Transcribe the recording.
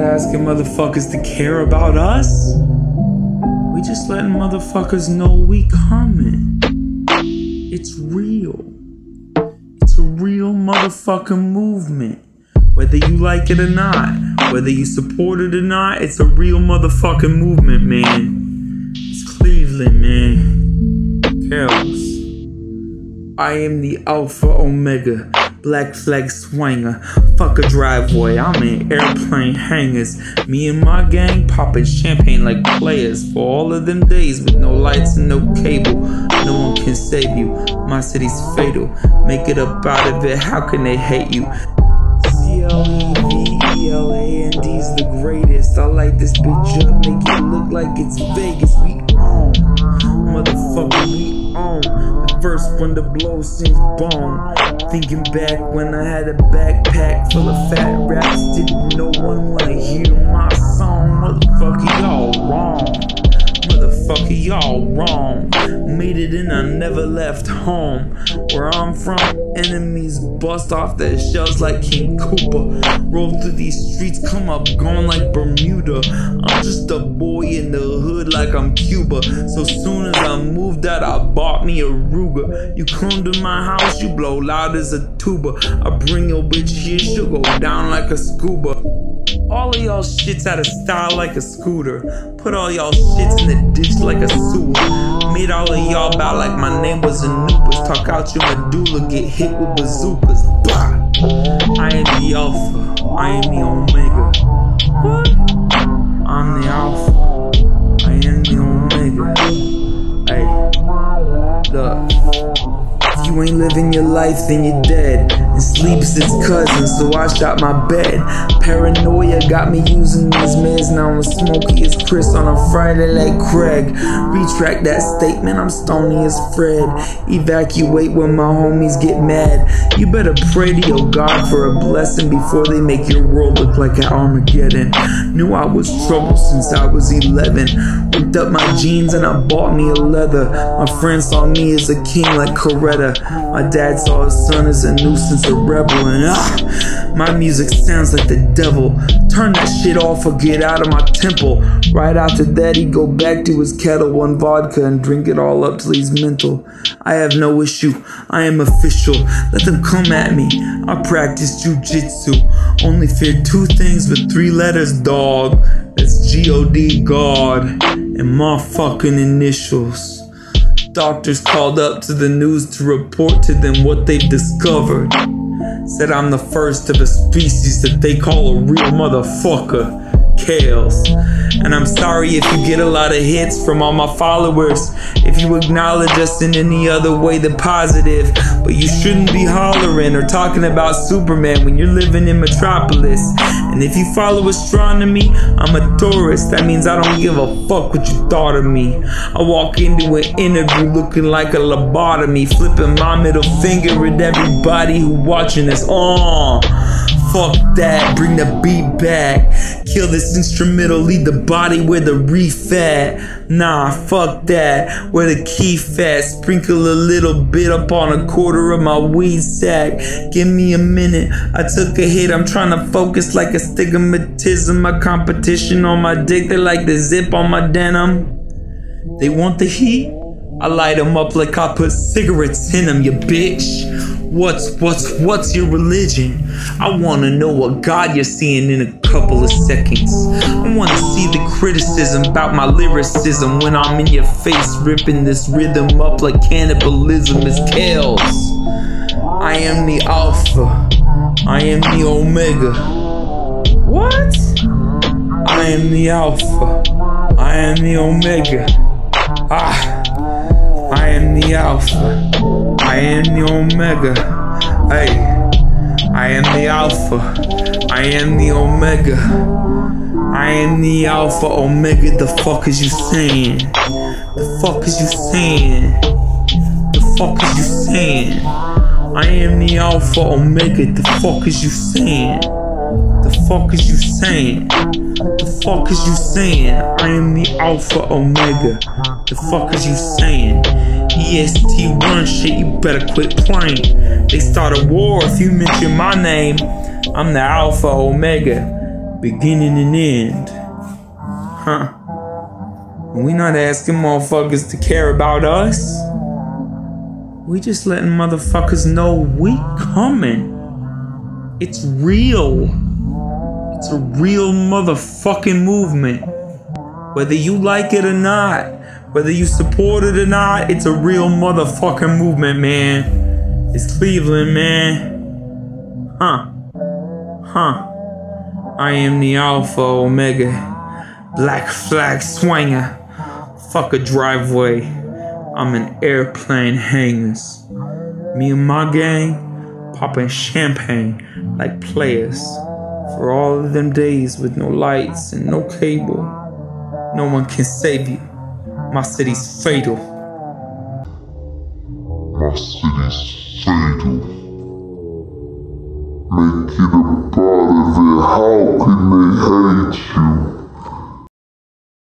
asking motherfuckers to care about us. We just letting motherfuckers know we coming. It's real. It's a real motherfucking movement. Whether you like it or not, whether you support it or not, it's a real motherfucking movement, man. It's Cleveland, man. Careless. I am the Alpha Omega, Black Flag Swanger. Fuck a driveway, I'm in airplane hangars. Me and my gang popping champagne like players for all of them days with no lights and no cable. No one can save you. My city's fatal. Make it up out of it, how can they hate you? C L E V E L A N D's the greatest. I light this bitch up, make it look like it's Vegas. We first one to blow seems bone. Thinking back when I had a backpack full of fat raps, didn't no one wanna hear my song. Motherfucker, y'all wrong. Motherfucker, y'all wrong. Made it and I never left home. Where I'm from, enemies bust off their shells like King Koopa. Roll through these streets, come up, gone like Bermuda. I'm just a boy in the hood like I'm Cuba. So soon as I moved out, I bought me a Ruger. You come to my house, you blow loud as a tuba. I bring your bitch here, she'll go down like a scuba. All of y'all shits out of style like a scooter. Put all y'all shits in the ditch like a sewer. Made all of y'all bow like my name was Anubis. Talk out your medulla, get hit with bazookas. Bah! I am the Alpha, I am the Omega. What? I'm the Alpha, I am the Omega. Hey, look. If you ain't living your life, then you're dead. Sleep's its cousin, so I shot my bed. Paranoia got me using these meds. Now I'm smoky as Chris on a Friday like Craig. Retract that statement, I'm stony as Fred. Evacuate when my homies get mad. You better pray to your God for a blessing before they make your world look like an Armageddon. Knew I was trouble since I was 11. Ripped up my jeans and I bought me a leather. My friends saw me as a king like Coretta. My dad saw his son as a nuisance, a rebel, and ah, my music sounds like the devil. Turn that shit off or get out of my temple. Right after that, he go back to his kettle, one vodka, and drink it all up till he's mental. I have no issue, I am official. Let them come at me. I practice jujitsu. Only fear two things with three letters, dog. That's G O D, God, and my fucking initials. Doctors called up to the news to report to them what they've discovered. Said I'm the first of a species that they call a real motherfucker. Kells. And I'm sorry if you get a lot of hits from all my followers. If you acknowledge us in any other way than positive. But you shouldn't be hollering or talking about Superman when you're living in Metropolis. And if you follow astronomy, I'm a tourist. That means I don't give a fuck what you thought of me. I walk into an interview looking like a lobotomy, flipping my middle finger at everybody who watching this. Oh. Fuck that, bring the beat back. Kill this instrumental, leave the body where the reef at. Nah, fuck that, where the key fat. Sprinkle a little bit up on a quarter of my weed sack. Give me a minute, I took a hit. I'm trying to focus like a stigmatism. My competition on my dick, they like the zip on my denim. They want the heat? I light them up like I put cigarettes in them, you bitch. What's what's what's your religion? I wanna know what God you're seeing in a couple of seconds. I wanna see the criticism about my lyricism when I'm in your face, ripping this rhythm up like cannibalism is chaos. I am the Alpha. I am the Omega. What? I am the Alpha. I am the Omega. Ah. I am the Alpha. I am the Omega. Hey, I am the Alpha. I am the Omega. I am the Alpha Omega. The fuck is you saying? The fuck is you saying? The fuck is you saying? I am the Alpha Omega. The fuck is you saying? The fuck is you saying? The fuck is you saying? I am the Alpha Omega. The fuck is you saying? EST1 shit, you better quit playing. They start a war if you mention my name. I'm the Alpha Omega. beginning and end. Huh? We not asking motherfuckers to care about us. We just letting motherfuckers know we coming. It's real. It's a real motherfucking movement. Whether you like it or not, whether you support it or not, it's a real motherfucking movement, man. It's Cleveland, man. Huh. Huh. I am the Alpha Omega. Black flag swinger. Fuck a driveway. I'm an airplane hangers. Me and my gang popping champagne like players for all of them days with no lights and no cable. No one can save you. My city's fatal. My city's fatal. Make it a part of it. How can they hate you?